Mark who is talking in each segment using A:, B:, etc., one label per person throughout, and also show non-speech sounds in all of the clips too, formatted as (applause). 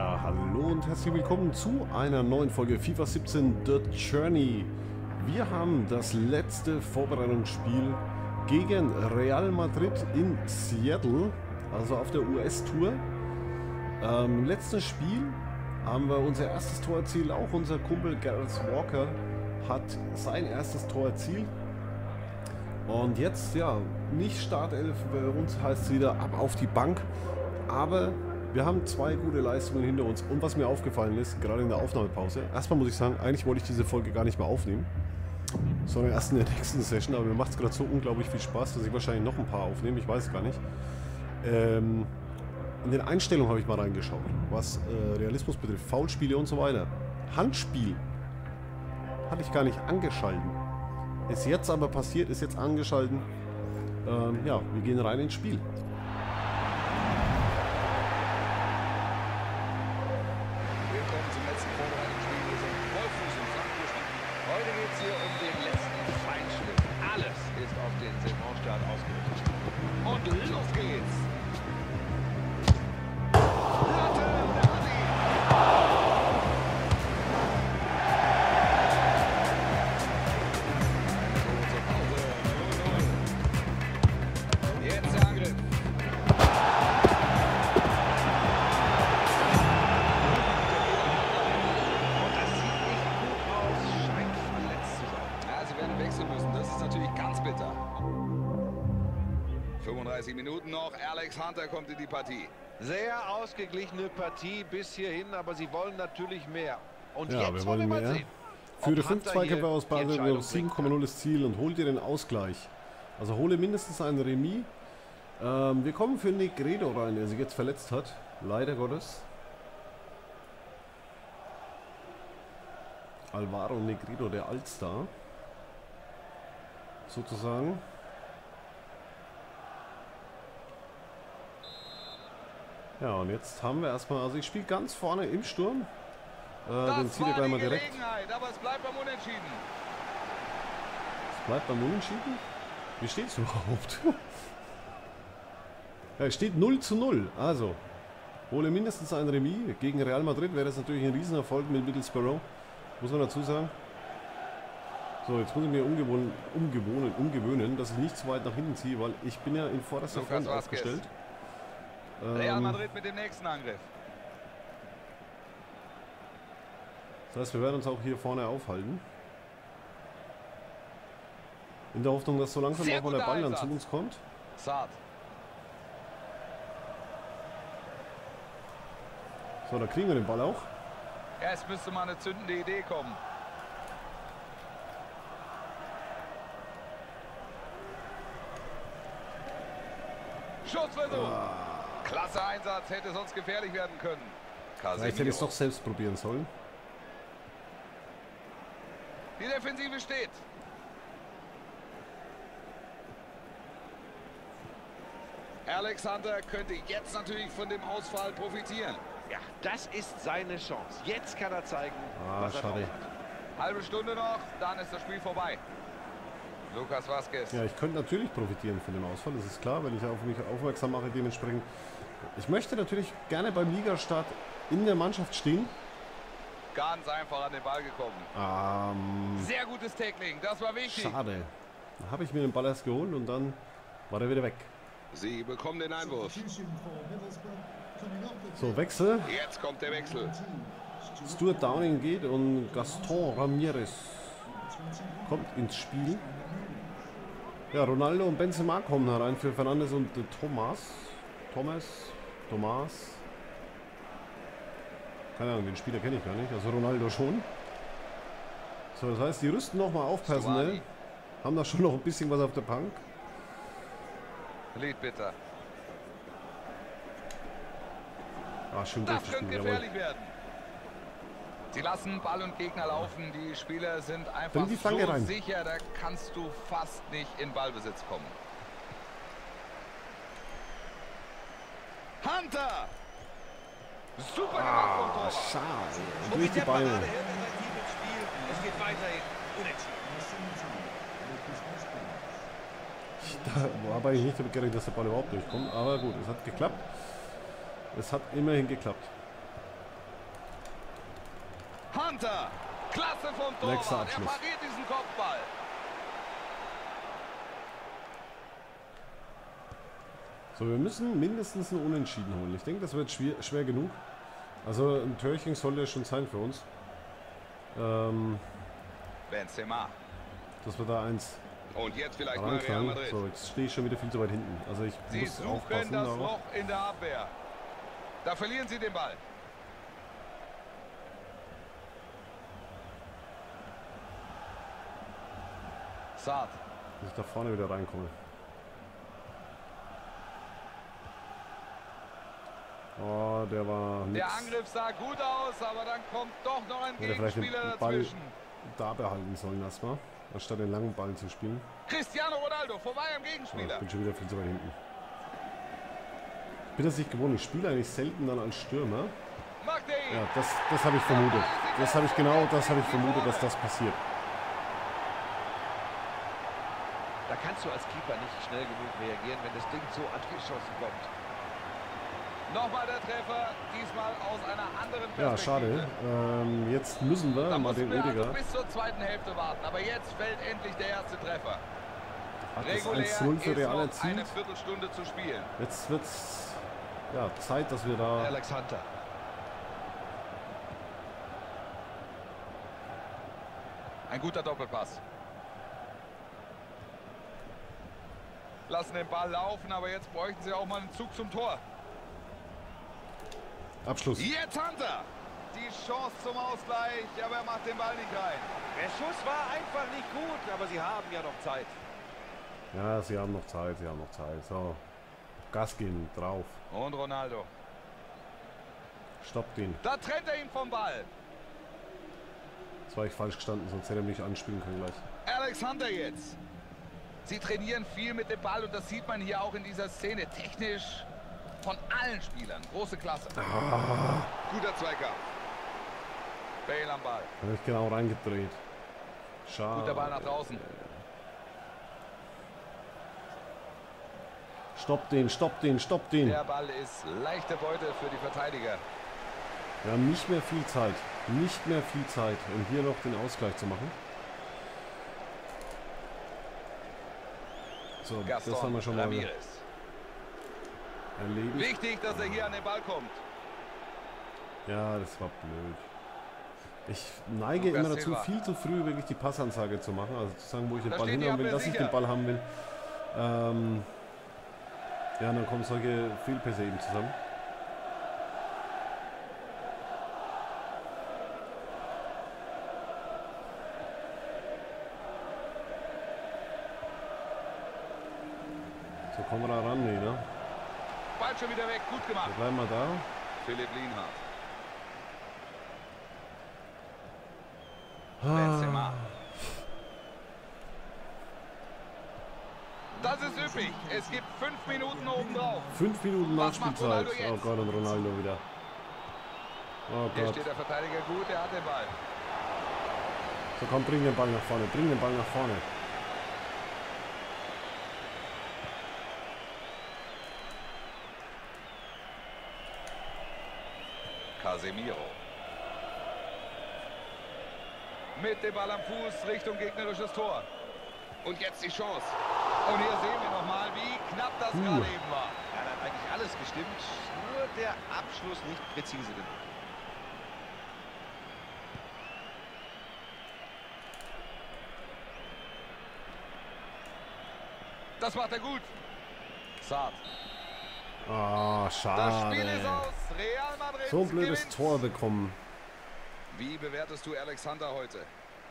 A: Ja, hallo und herzlich willkommen zu einer neuen Folge FIFA 17 The Journey. Wir haben das letzte Vorbereitungsspiel gegen Real Madrid in Seattle, also auf der US-Tour. Ähm, Im letzten Spiel haben wir unser erstes Tor erzielt, auch unser Kumpel Gareth Walker hat sein erstes Tor erzielt. Und jetzt, ja, nicht Startelf, bei uns heißt es wieder ab auf die Bank, aber wir haben zwei gute Leistungen hinter uns. Und was mir aufgefallen ist, gerade in der Aufnahmepause, erstmal muss ich sagen, eigentlich wollte ich diese Folge gar nicht mehr aufnehmen, sondern erst in der (laughs) nächsten Session. Aber mir macht es gerade so unglaublich viel Spaß, dass ich wahrscheinlich noch ein paar aufnehme. Ich weiß es gar nicht. Ähm, in den Einstellungen habe ich mal reingeschaut, was äh, Realismus betrifft, Foulspiele und so weiter. Handspiel hatte ich gar nicht angeschalten. Ist jetzt aber passiert, ist jetzt angeschalten. Ähm, ja, wir gehen rein ins Spiel.
B: Alex Hunter kommt in die Partie.
C: Sehr ausgeglichene Partie bis hierhin, aber sie wollen natürlich mehr. Und
A: Ja,
C: jetzt
A: wir
C: wollen wir
A: mehr.
C: sehen.
A: Führe
C: ob
A: 5
C: Hunter
A: Zweikämpfe aus Basel
C: Entscheidung
A: auf
C: bringen
A: 7,0 das Ziel und hol dir den Ausgleich. Also hole mindestens einen Remis. Ähm, wir kommen für Negredo rein, der sich jetzt verletzt hat. Leider Gottes. Alvaro Negredo, der Allstar. Sozusagen. Ja, und jetzt haben wir erstmal, also ich spiele ganz vorne im Sturm. Äh, den zieht ihr gleich mal direkt.
B: Aber es bleibt beim Unentschieden.
A: Es bleibt beim Unentschieden? Wie steht es überhaupt? (laughs) ja, es steht 0 zu 0. Also, hole mindestens ein Remis. Gegen Real Madrid wäre das natürlich ein Riesenerfolg mit Middlesbrough. Muss man dazu sagen. So, jetzt muss ich mir umgewohnen, umgewohnen, umgewöhnen, dass ich nicht zu weit nach hinten ziehe, weil ich bin ja in vorderster Front aufgestellt.
B: Real
A: Ähm,
B: Madrid mit dem nächsten Angriff.
A: das heißt, wir werden uns auch hier vorne aufhalten. In der Hoffnung, dass so langsam
B: Sehr
A: auch mal der Ball dann zu uns kommt.
B: Saad.
A: So, da kriegen wir den Ball auch.
B: Ja, es müsste mal eine zündende Idee kommen. Schussversuch. Klasse Einsatz, hätte sonst gefährlich werden können.
A: Vielleicht hätte ich es
B: Casemiro.
A: doch selbst probieren sollen.
B: Die Defensive steht. Alexander könnte jetzt natürlich von dem Ausfall profitieren.
C: Ja, das ist seine Chance. Jetzt kann er zeigen,
A: Ah,
C: was er
A: schade.
C: hat.
B: Halbe Stunde noch, dann ist das Spiel vorbei. Lukas Vazquez.
A: Ja, ich könnte natürlich profitieren von dem Ausfall, das ist klar, wenn ich auf mich aufmerksam mache dementsprechend. Ich möchte natürlich gerne beim Ligastart in der Mannschaft stehen.
B: Ganz einfach an den Ball gekommen.
A: Ähm,
B: Sehr gutes Tackling, das war wichtig.
A: schade. Da habe ich mir den Ball erst geholt und dann war er wieder weg.
B: Sie bekommen den Einwurf.
A: So, Wechsel.
B: Jetzt kommt der Wechsel.
A: Stuart Downing geht und Gaston Ramirez kommt ins Spiel. Ja, Ronaldo und Benzema kommen herein für Fernandes und Thomas. Thomas, Thomas. Keine Ahnung, den Spieler kenne ich gar nicht. Also Ronaldo schon. So, das heißt, die rüsten nochmal auf personell. Haben da schon noch ein bisschen was auf der Bank.
B: Lied bitte.
A: Ah, schön
B: Das könnte
A: jawohl.
B: gefährlich werden. Sie lassen Ball und Gegner laufen. Die Spieler sind einfach so
A: rein.
B: sicher, da kannst du fast nicht in Ballbesitz kommen. Hunter! Super gemacht vom Torwart.
A: Schade.
D: Und
A: Durch die Beine.
D: Es geht weiterhin unentschieden.
A: Da habe ich nicht damit gerechnet, dass der Ball überhaupt durchkommt. Aber gut, es hat geklappt. Es hat immerhin geklappt.
B: Hunter. Klasse vom Torwart. Er
A: Abschluss.
B: pariert diesen Kopfball.
A: So, wir müssen mindestens einen Unentschieden holen. Ich denke, das wird schwer, schwer genug. Also ein Törchen soll ja schon sein für uns. Ähm,
B: Benzema.
A: dass wir da eins
B: Und jetzt vielleicht mal Real. Madrid.
A: So, jetzt stehe ich schon wieder viel zu weit hinten. Also ich
B: Sie
A: muss
B: suchen
A: aufpassen
B: das
A: darauf.
B: Loch in der Abwehr. Da verlieren sie den Ball. Saad.
A: dass ich da vorne wieder reinkomme. Oh, der war nix.
B: Der Angriff sah gut aus, aber dann kommt doch noch ein
A: Hätte vielleicht den
B: Gegenspieler
A: Ball
B: dazwischen.
A: da behalten sollen erstmal, anstatt den langen Ball zu spielen.
B: Cristiano Ronaldo vorbei am
A: Oh, ich
B: Gegenspieler.
A: bin schon wieder viel zu weit hinten. Ich bin das nicht gewohnt. Ich spiele eigentlich selten dann als Stürmer.
B: Er.
A: Ja, das, das habe ich vermutet. Das habe ich genau, das habe ich vermutet, dass das passiert.
C: Da kannst du als Keeper nicht schnell genug reagieren, wenn das Ding so angeschossen kommt.
B: Nochmal der Treffer, diesmal aus einer anderen
A: Ja,
B: Perspektive.
A: schade. Ähm, jetzt müssen wir
B: Da
A: mal
B: mussten
A: den
B: wir also bis zur zweiten Hälfte warten, aber jetzt fällt endlich der erste Treffer.
A: Hat das
B: Regulär
A: 1-0 für
B: ist
A: Real erzielt.
B: eine Viertelstunde zu spielen.
A: Jetzt wird's ja, Zeit, dass wir da
C: Alex Hunter.
B: Ein guter Doppelpass. Lassen den Ball laufen, aber jetzt bräuchten sie auch mal einen Zug zum Tor.
A: Abschluss.
B: Jetzt Hunter! Die Chance zum Ausgleich, aber er macht den Ball nicht rein.
C: Der Schuss war einfach nicht gut, aber sie haben ja noch Zeit.
A: Ja, sie haben noch Zeit, sie haben noch Zeit. So. Gas geben, drauf.
B: Und Ronaldo.
A: Stopp den.
B: Da trennt er ihn vom Ball.
A: Jetzt war ich falsch gestanden, sonst hätte er mich anspielen können gleich.
B: Alex Hunter jetzt. Sie trainieren viel mit dem Ball und das sieht man hier auch in dieser Szene. Technisch von allen Spielern. Große Klasse. Guter Zweikampf. Bale am Ball.
A: Habe ich genau reingedreht. Schade.
B: Guter Ball nach draußen.
A: Stopp den, stopp den, stopp den.
B: Der Ball ist leichte Beute für die Verteidiger.
A: Wir haben nicht mehr viel Zeit. Nicht mehr viel Zeit, um hier noch den Ausgleich zu machen. So, das haben
B: Gaston
A: wir schon mal
B: Ramirez.
A: Erledigt.
B: Wichtig, dass er hier an den Ball kommt.
A: Ja, das war blöd. Ich neige
B: Lucas
A: immer dazu,
B: Silva.
A: viel zu früh wirklich die Passansage zu machen. Also zu sagen, wo ich den
B: Da
A: Ball hinhaben will, dass ich
B: sicher.
A: den Ball haben will. Ähm, ja, dann kommen solche Fehlpässe eben zusammen. So kommen wir da ran, nee, ne?
B: Ball schon wieder weg. Gut gemacht.
A: Wir bleiben mal da.
B: Philipp Lienhardt.
A: Ah.
B: Benzema. Das ist üppig. Es gibt fünf Minuten obendrauf.
A: Fünf Minuten Nachspielzeit. Oh? Gott, und Ronaldo wieder. Oh
B: Hier
A: Gott.
B: steht der Verteidiger gut, er hat den Ball.
A: So komm, bring den Ball nach vorne. Bring den Ball nach vorne.
B: Casemiro. Mit dem Ball am Fuß Richtung gegnerisches Tor. Und jetzt die Chance. Und hier sehen wir nochmal, wie knapp das
A: Puh.
B: gerade eben war.
C: Ja, da hat eigentlich alles gestimmt, nur der Abschluss nicht präzise genug.
B: Das macht er gut. Saad.
A: Ah,
B: Das Spiel ist
A: schade.
B: aus. Real Madrid
A: So ein blödes
B: gewinnt.
A: Tor bekommen.
B: Wie bewertest du Alexander heute?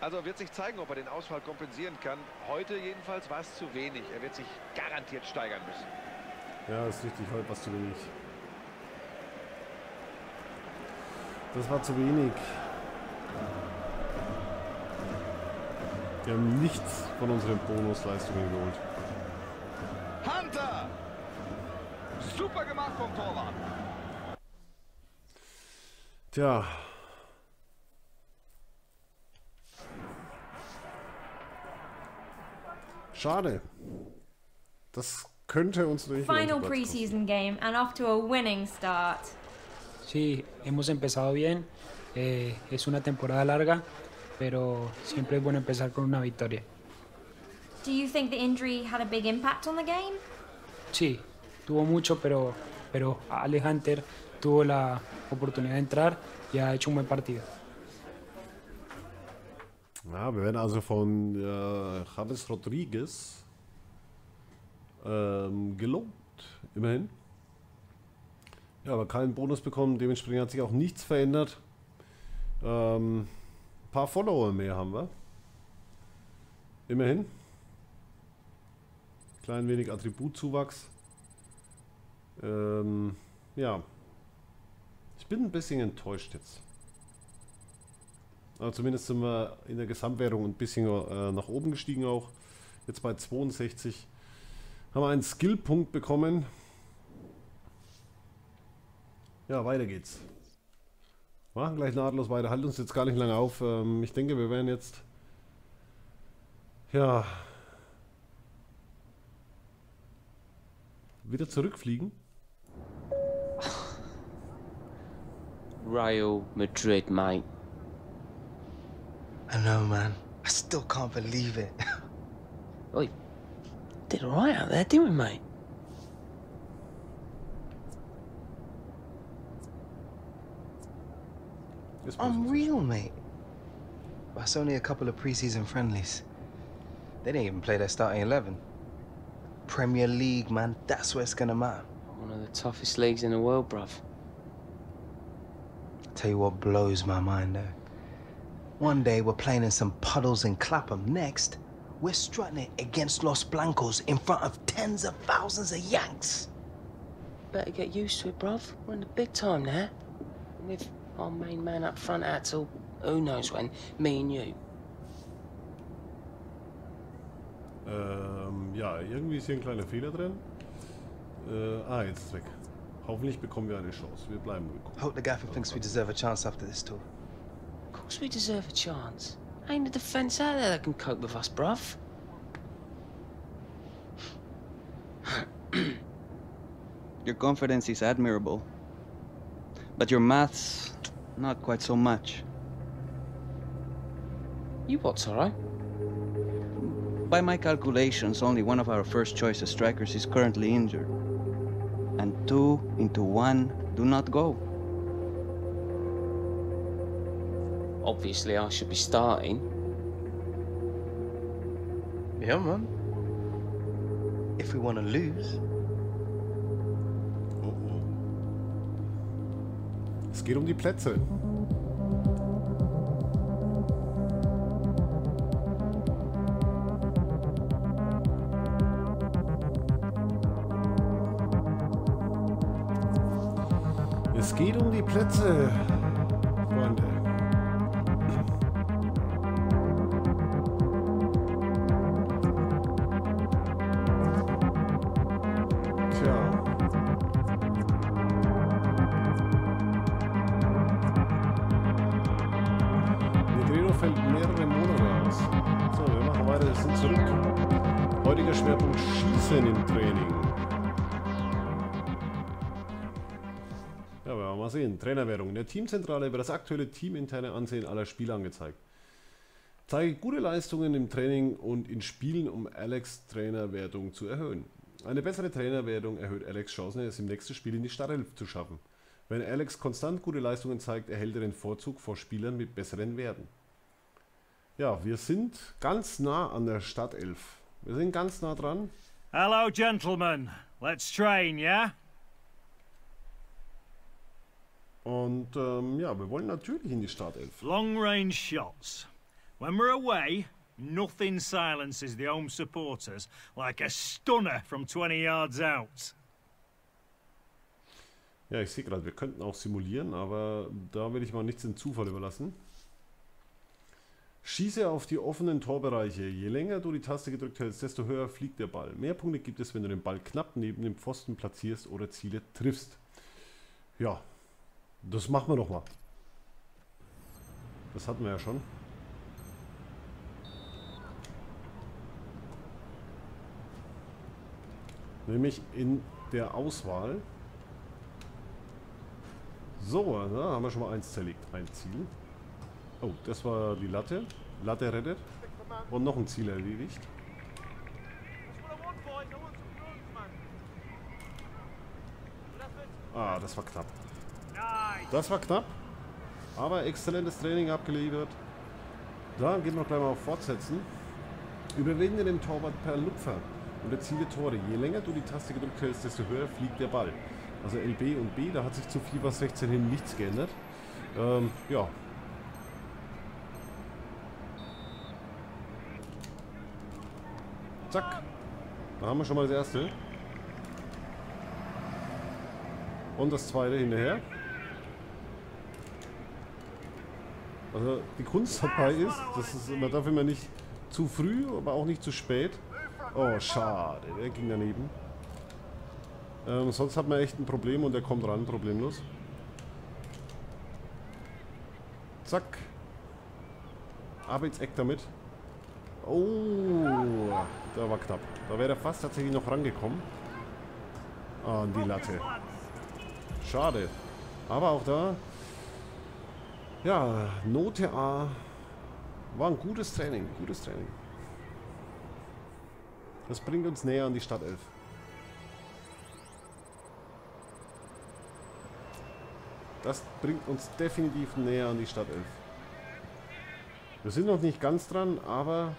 C: Also wird sich zeigen, ob er den Ausfall kompensieren kann. Heute jedenfalls war es zu wenig. Er wird sich garantiert steigern müssen.
A: Ja, ist richtig. Heute was zu wenig. Das war zu wenig. Wir haben nichts von unseren Bonusleistungen geholt. Tja. Schade. Das könnte uns durch.
E: Final preseason game and off to a winning start.
F: Sí, hemos empezado bien
E: Eh, es una temporada larga, pero siempre es bueno empezar con una victoria.
F: Do you think the injury had a big impact on the game?
E: Sí, tuvo mucho, pero, pero Alex Hunter tuvo la oportunidad de entrar y ha hecho un buen partido.
A: Ja, wir werden also von äh, James Rodriguez ähm, gelobt, immerhin. Ja, aber keinen Bonus bekommen, dementsprechend hat sich auch nichts verändert. Ähm, ein paar Follower mehr haben wir. Immerhin. Klein wenig Attributzuwachs. Ähm, ja. Ich bin ein bisschen enttäuscht jetzt. Aber zumindest sind wir in der Gesamtwertung ein bisschen äh, nach oben gestiegen auch. Jetzt bei 62 haben wir einen Skillpunkt bekommen. Ja, weiter geht's. Machen gleich nahtlos weiter. Halten uns jetzt gar nicht lange auf. Ähm, ich denke, wir werden jetzt... Ja... Wieder zurückfliegen.
G: Real Madrid, mate.
H: I know, man. I still can't believe it. (laughs)
G: We did alright out there, didn't we, mate?
A: Ist positiv.
H: Unreal, mate. But that's only a couple of preseason friendlies. They didn't even play their starting 11. Premier League, man, that's where it's gonna matter.
G: One of the toughest leagues in the world, bruv.
H: Tell you what blows my mind, though. One day we're playing in some puddles in Clapham. Next, we're strutting it against Los Blancos in front of tens of thousands of Yanks.
G: Better get used to it, bruv. We're in the big time now. With our main man up front out till who knows when, me and you.
A: Ähm, ja, irgendwie ist hier ein kleiner Fehler drin. Äh, ah, jetzt ist es weg. Hoffentlich bekommen wir eine Chance. Wir bleiben ruhig.
H: Hope the gaffer thinks we deserve a chance after this tour.
G: Of course we deserve a chance. Ain't a defence out there that can cope with us, bruv. (clears throat)
I: Your confidence is admirable. But your maths, not quite so much.
G: You what's alright?
I: By my calculations, only one of our first choice strikers is currently injured. And two into one do not go.
G: Obviously, I should be starting.
H: Yeah, man. If we want to lose,
A: Oh, oh. Es geht um die Plätze. Plätze, Freunde. Tja. Negredo fällt mehrere Monate aus. So, wir machen weiter, wir sind zurück. Heutiger Schwerpunkt Schießen im Training. Wir mal sehen. Trainerwertung. In der Teamzentrale wird das aktuelle teaminterne Ansehen aller Spieler angezeigt. Zeige gute Leistungen im Training und in Spielen, um Alex Trainerwertung zu erhöhen. Eine bessere Trainerwertung erhöht Alex Chancen, es im nächsten Spiel in die Startelf zu schaffen. Wenn Alex konstant gute Leistungen zeigt, erhält er den Vorzug vor Spielern mit besseren Werten. Ja, wir sind ganz nah an der Stadtelf. Wir sind ganz nah dran.
J: Hello, gentlemen. Let's train, yeah?
A: Und ähm, ja, wir wollen natürlich in die Startelf.
J: Long range shots. When we're away, nothing silences the home supporters like a stunner from 20 yards out.
A: Ja, ich sehe gerade, wir könnten auch simulieren, aber da will ich mal nichts dem Zufall überlassen. Schieße auf die offenen Torbereiche. Je länger du die Taste gedrückt hältst, desto höher fliegt der Ball. Mehr Punkte gibt es, wenn du den Ball knapp neben dem Pfosten platzierst oder Ziele triffst. Ja, das machen wir doch mal. Das hatten wir ja schon. Nämlich in der Auswahl. So, da haben wir schon mal eins zerlegt. Ein Ziel. Oh, das war die Latte. Latte rettet. Und noch ein Ziel erledigt. Ah, das war knapp. Das war knapp. Aber exzellentes Training abgeliefert. Da gehen wir gleich mal auf Fortsetzen. Überwinde den Torwart per Lupfer und erziele Tore. Je länger du die Taste gedrückt hältst, desto höher fliegt der Ball. Also LB und B, da hat sich zu FIFA 16 hin nichts geändert. Ähm, ja. Zack. Da haben wir schon mal das erste. Und das zweite hinterher. Also die Kunst dabei ist, das ist, man darf immer nicht zu früh, aber auch nicht zu spät. Oh, schade, der ging daneben. Ähm, sonst hat man echt ein Problem und der kommt ran, problemlos. Zack. Ab ins Eck damit. Oh, da war knapp. Da wäre er fast tatsächlich noch rangekommen. Ah, an die Latte. Schade. Aber auch da, ja, Note A war ein gutes Training, gutes Training. Das bringt uns näher an die Stadt 11. Das bringt uns definitiv näher an die Stadt 11. Wir sind noch nicht ganz dran, aber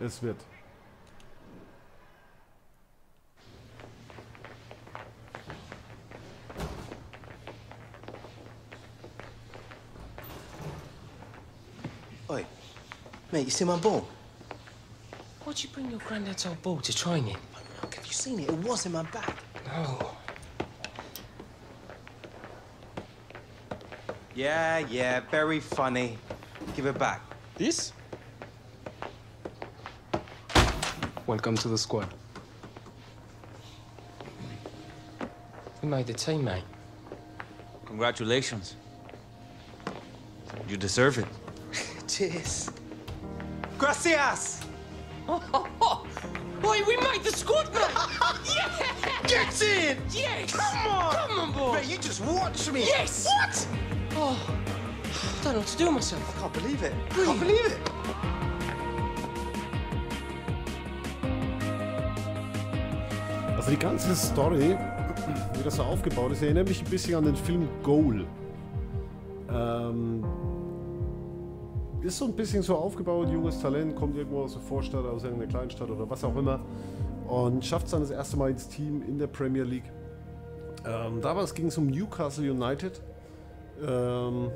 A: es wird.
H: Mate, you see my ball?
G: Why'd you bring your granddad's old ball to training?
H: Look, have you seen it? It was in my bag.
G: No.
H: Yeah, yeah, very funny. Give it back.
E: This? Welcome to the squad.
G: You made the team, mate.
K: Congratulations. You deserve it. (laughs)
H: Cheers. Gracias! (laughs)
G: Wait, we made the squad, mate! yeah!
H: Get in!
G: Yes!
H: Come on!
G: Come on, boy!
H: Mate, you just watch me!
G: Yes!
H: What?
G: Oh, I don't know what to do with myself.
H: I can't believe it. I can't believe it.
A: Also die ganze Story, wie das so aufgebaut ist, erinnert mich ein bisschen an den Film Goal. Ähm, ist so ein bisschen so aufgebaut, junges Talent, kommt irgendwo aus der Vorstadt, aus irgendeiner Kleinstadt oder was auch immer und schafft es dann das erste Mal ins Team in der Premier League. Ähm, damals ging es um Newcastle United. Ähm,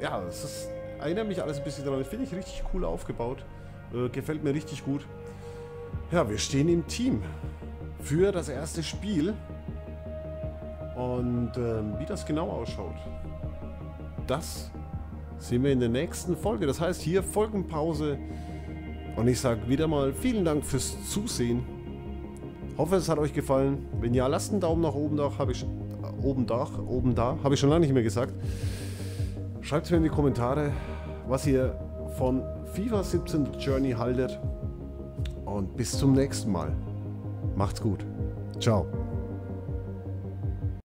A: ja, es ist, erinnert mich alles ein bisschen daran. Finde ich richtig cool aufgebaut. Äh, gefällt mir richtig gut. Ja, wir stehen im Team für das erste Spiel. Und ähm, wie das genau ausschaut, das sehen wir in der nächsten Folge. Das heißt, hier Folgenpause. Und ich sage wieder mal vielen Dank fürs Zusehen. Hoffe, es hat euch gefallen. Wenn ja, lasst einen Daumen nach oben da. Habe ich äh, oben da, oben da, habe ich schon lange nicht mehr gesagt. Schreibt es mir in die Kommentare, was ihr von FIFA 17 Journey haltet. Und bis zum nächsten Mal. Macht's gut. Ciao.